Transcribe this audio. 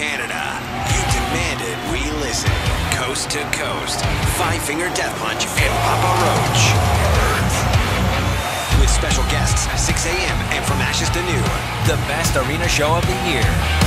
Canada. You demanded we listen. Coast to coast. Five Finger Death Punch and Papa Roach. With special guests, Sixx:A.M. and from Ashes to New. The best arena show of the year.